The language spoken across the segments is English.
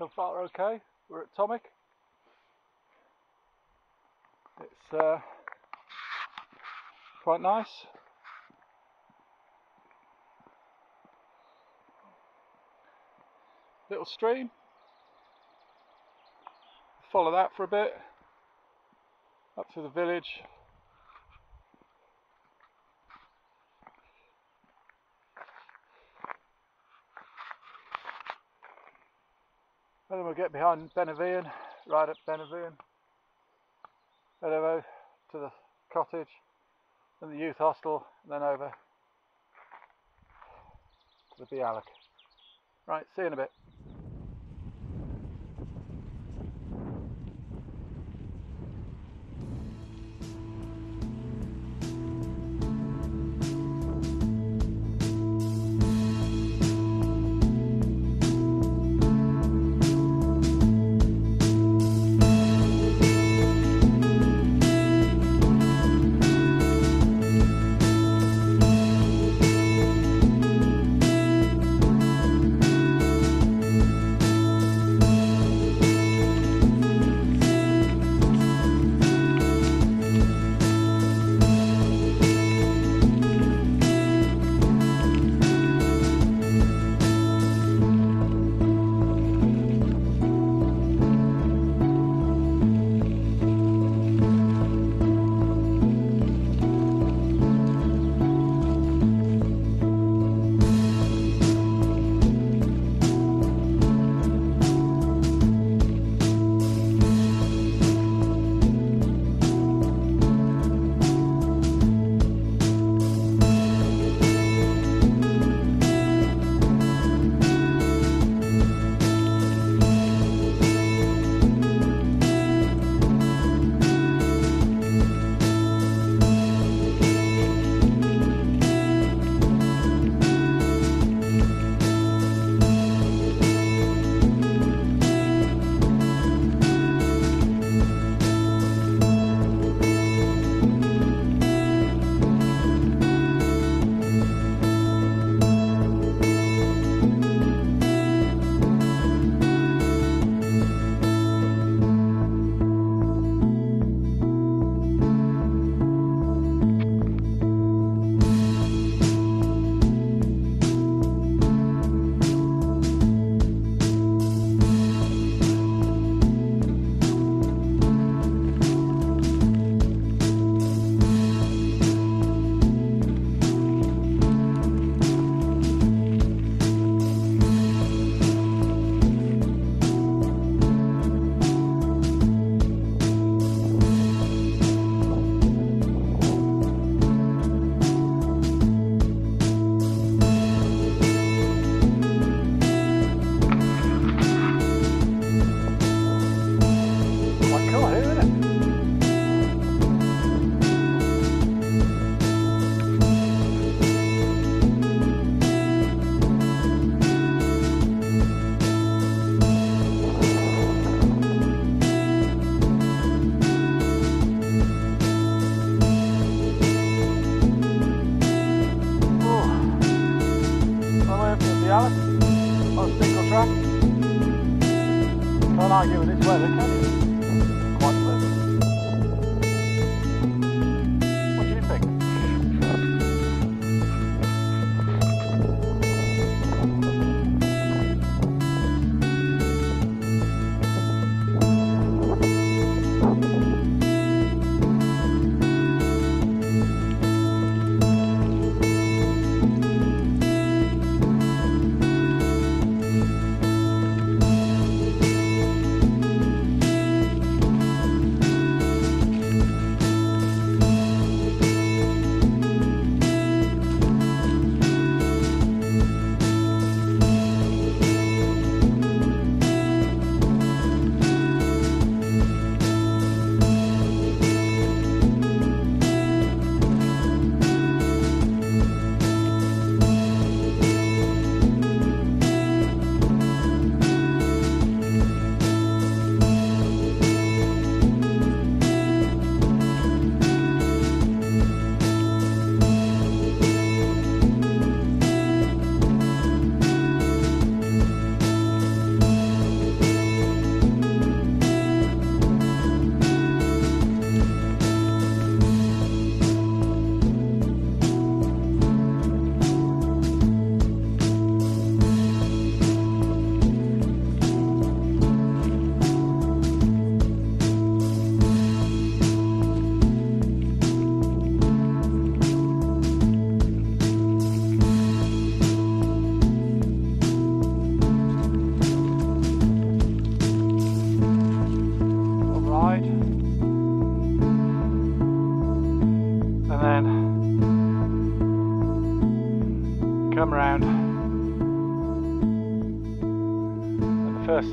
so far okay. We're at Tomich. It's uh, quite nice. Little stream. Follow that for a bit. Up to the village. And then we'll get behind Benevian, right up Benevian. Head over to the cottage and the youth hostel, and then over to the Bealach. Right, see you in a bit.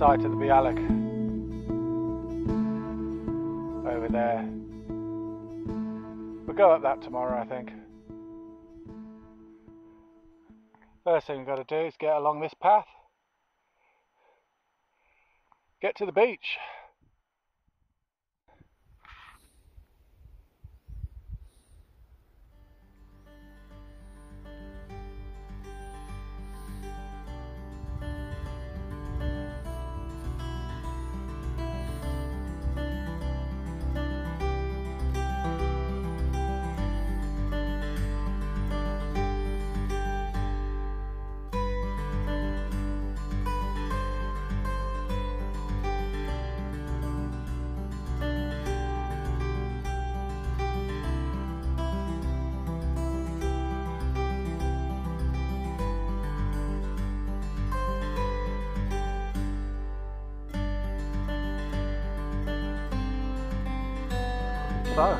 Sight of the Bealach over there. We'll go up that tomorrow, I think. First thing we've got to do is get along this path, get to the beach. So,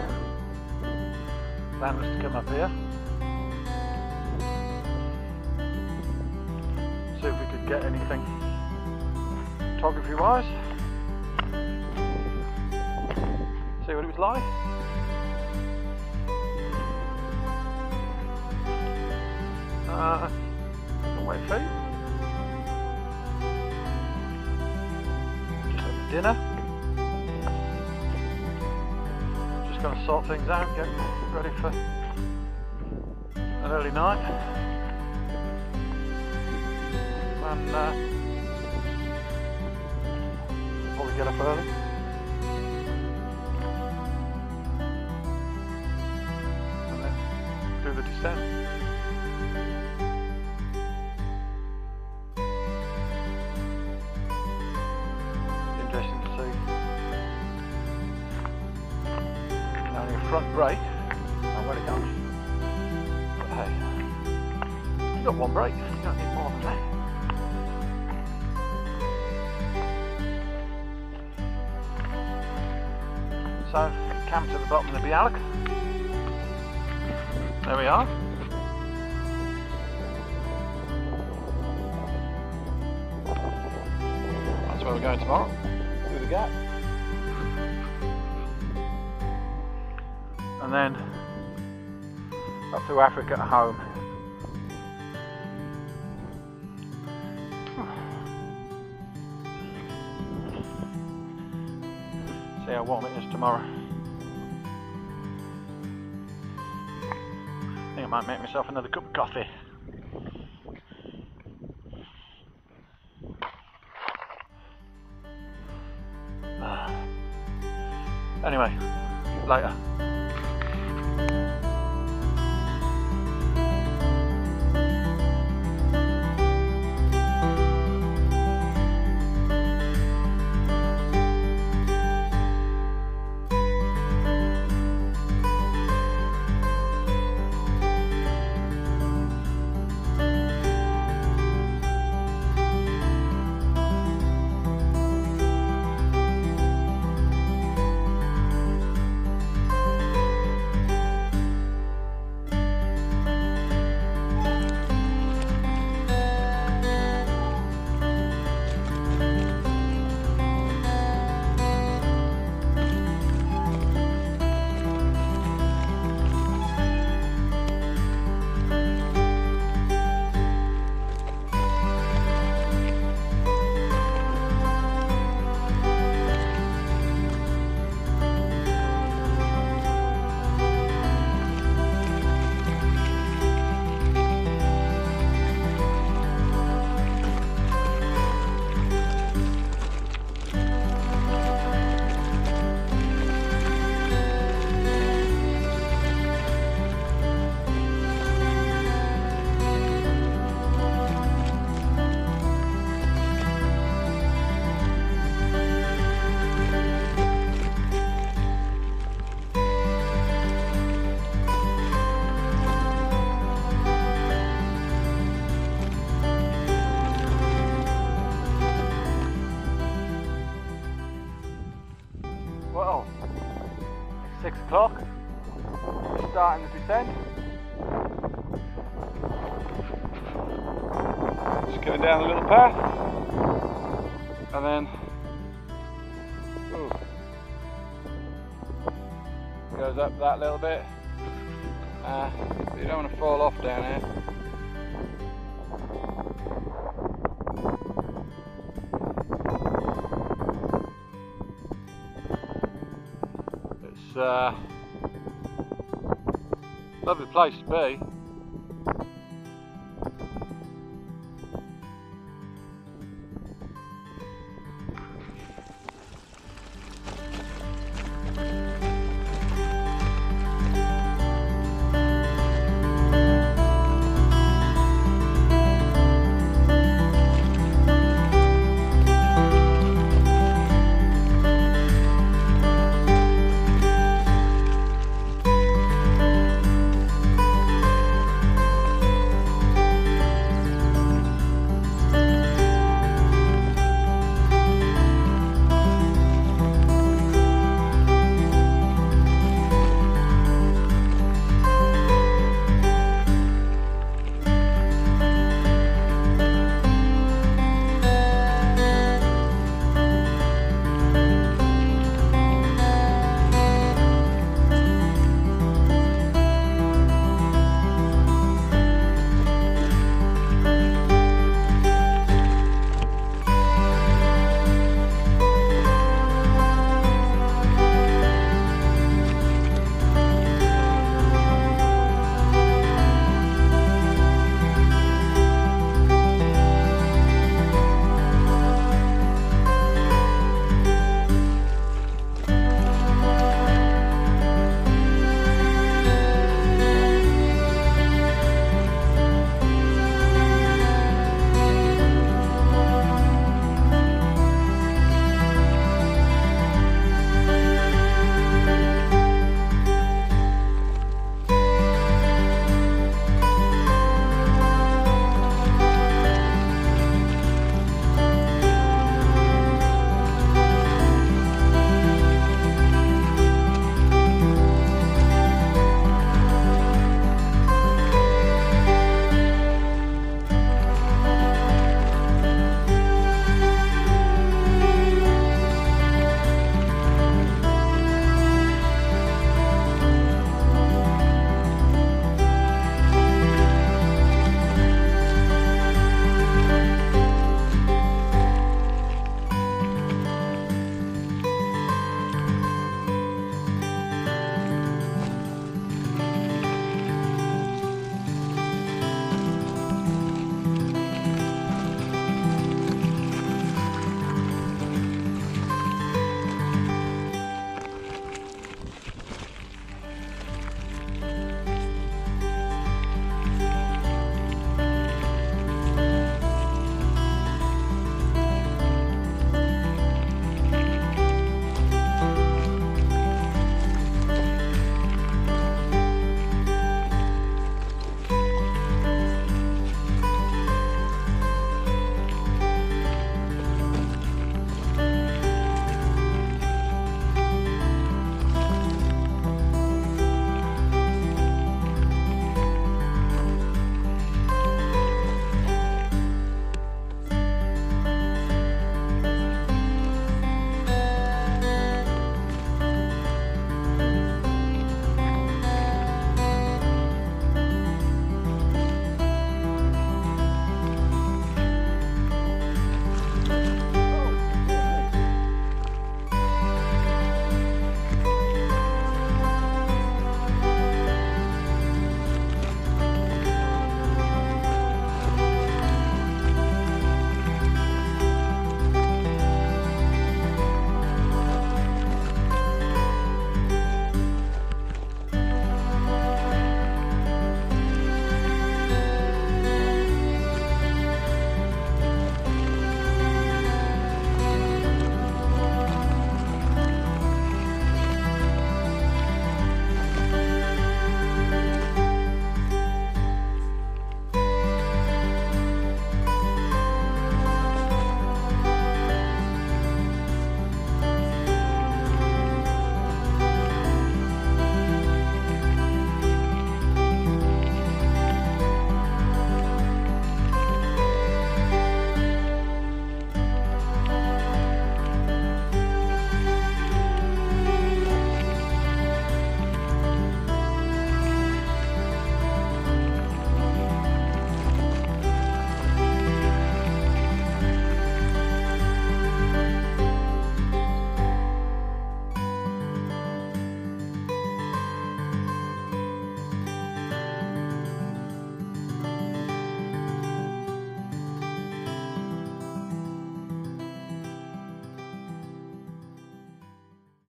plan was to come up here, see if we could get anything photography wise, see what it was like. Uh, wait feet. Just had dinner. Going to sort things out, get ready for an early night. And uh, probably get up early. And then do the descent. Front brake and where it goes. But hey, you've got one brake, you don't need more than that. So, camped at the bottom of the Bealach. There we are. That's where we're going tomorrow, through the gap. And then up through Affric at home. Hmm. See how warm it is tomorrow. I think I might make myself another cup of coffee. Anyway, later. Starting the descent. Just going down a little path. and then ooh, goes up that little bit. Uh, you don't want to fall off down here. It's uh, lovely place to be.